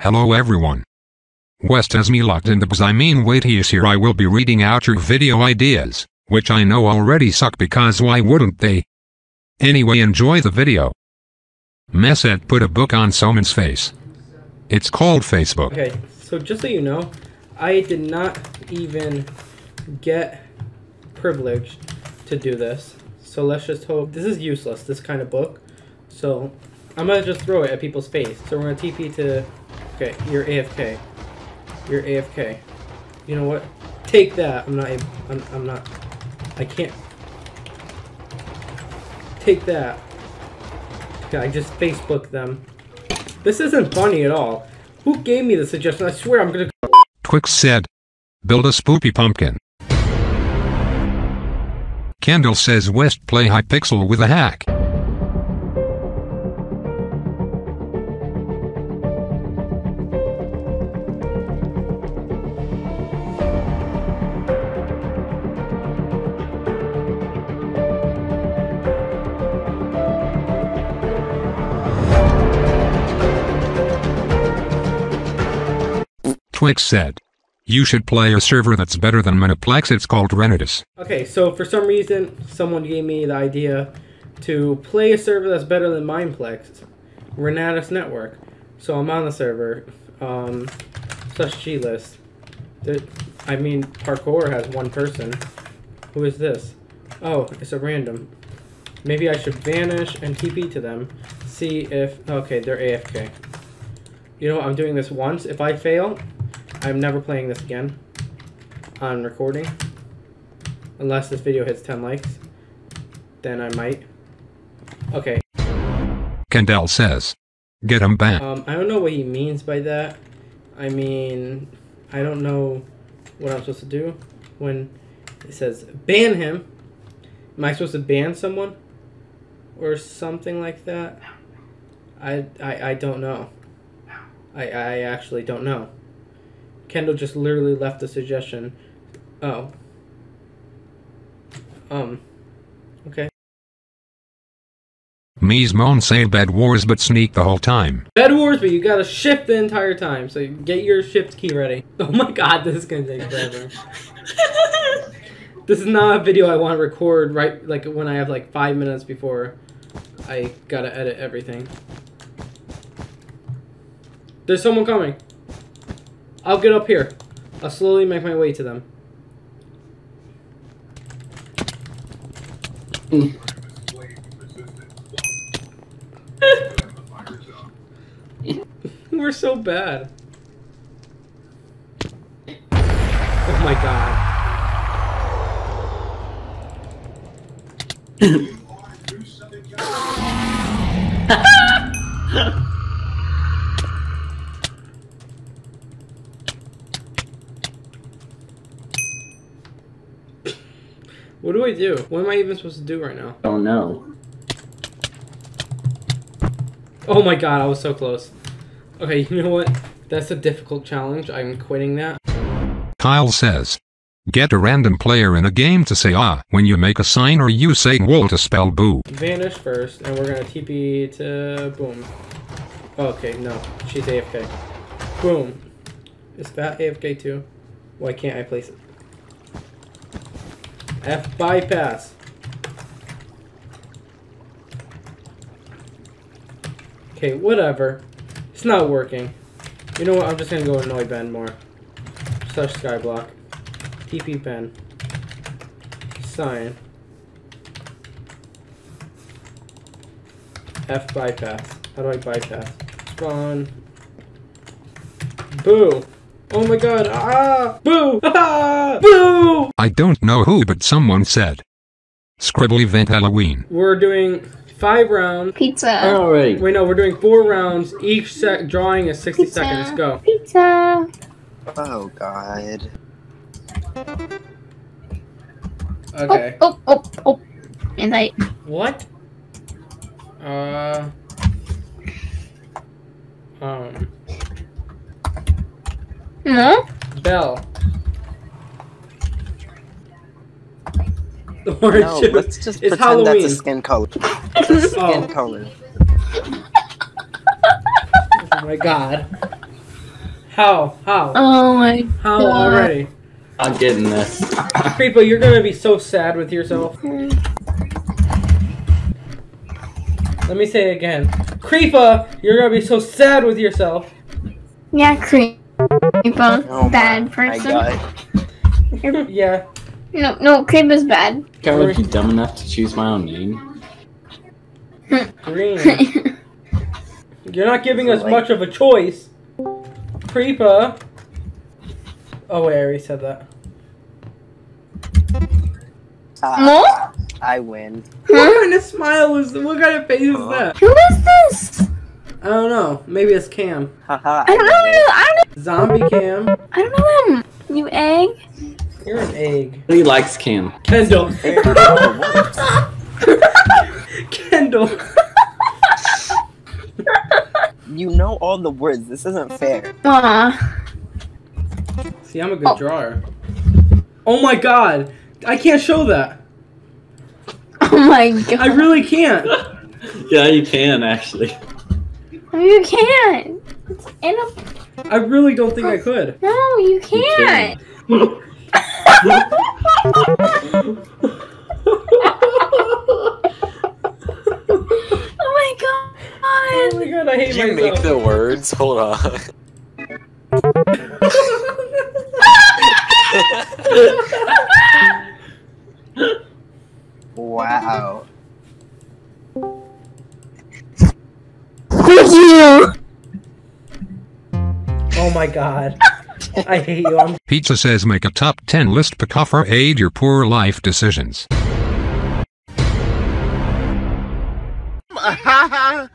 Hello everyone. West has me locked in the because I mean wait he is here I will be reading out your video ideas, which I know already suck because why wouldn't they? Anyway enjoy the video. Messet put a book on Soman's face. It's called Facebook. Okay, so just so you know, I did not even get privileged to do this. So let's just hope this is useless, this kind of book. So I'm gonna just throw it at people's face. So we're gonna TP to Okay, you're AFK. You're AFK. You know what? Take that. I'm not I'm, I'm not I can't take that. Okay, I just Facebook them. This isn't funny at all. Who gave me the suggestion? I swear I'm gonna Twix said, build a spoopy pumpkin. Kendall says West play Hypixel with a hack. Twix said, you should play a server that's better than Mineplex it's called Renatus. Okay, so for some reason, someone gave me the idea to play a server that's better than Mineplex, Renatus Network. So I'm on the server, um, such G list. I mean, parkour has one person. Who is this? Oh, it's a random. Maybe I should vanish and TP to them. See if... Okay, they're AFK. You know what? I'm doing this once. If I fail, I'm never playing this again on recording. Unless this video hits 10 likes. Then I might. Okay. Kendall says, get him back. Um, I don't know what he means by that. I mean, I don't know what I'm supposed to do when it says ban him. Am I supposed to ban someone? Or something like that? I, I, I don't know. I, I actually don't know. Kendall just literally left a suggestion. Oh. Um. Okay. Me's moan say bed wars but sneak the whole time. Bed wars, but you gotta shift the entire time. So get your shift key ready. Oh my god, this is gonna take forever. this is not a video I want to record right like when I have like five minutes before I gotta edit everything. There's someone coming. I'll get up here. I'll slowly make my way to them. We're so bad. Oh my god. What do I do? What am I even supposed to do right now? Don't know. Oh my god, I was so close. Okay, you know what? That's a difficult challenge. I'm quitting that. Kyle says, Get a random player in a game to say ah when you make a sign or you say wool to spell boo. Vanish first, and we're gonna TP to boom. Okay, no, she's AFK. Boom. Is that AFK too? Why can't I place it? F bypass. Okay, whatever. It's not working. You know what? I'm just gonna go annoy Ben more. Such skyblock. TP Ben. Sign. F bypass. How do I bypass? Spawn. Boo! Oh my god, ah! Boo! Ah! Boo! I don't know who, but someone said. Scribble event Halloween. We're doing five rounds. Pizza. Alright. Wait, no, we're doing four rounds. Each sec drawing is 60 Pizza. seconds. Go. Pizza. Oh god. Okay. Oh, oh, oh, oh. I. What? Uh. Um. No? Bell. No, let's just it's pretend Halloween. that's a skin color. It's a oh. skin oh. color. oh my god. How? How? Oh my How god. already? I'm getting this. Creepo, you're gonna be so sad with yourself. Let me say it again. Creepa, you're gonna be so sad with yourself. Yeah, Creepa creep. Creepa. Oh bad my person. God. Yeah. No, no, creep is bad. Can I would be dumb enough to choose my own name. Green. You're not giving us Like- much of a choice. Creepa. Oh wait, I already said that. Ah, Mo? I win. What kind of smile is what kind of face is that? Who is this? I don't know. Maybe it's Cam. Haha. I don't know. I don't. know. Zombie Cam. I don't know him. You egg. You're an egg. He likes Cam. Kendall. know. Kendall. You know all the words. This isn't fair. Aw. See, I'm a good Oh. drawer. Oh my god. I can't show that. Oh my god. I really can't. Yeah, you can actually. You can't. It's in a. I really don't think I oh, could. No, you can't. Oh my god. Oh my god, I hate Did you myself. make the words? Hold on. oh my god. I hate you. I'm Pizza says make a top 10 list pick offer aid your poor life decisions.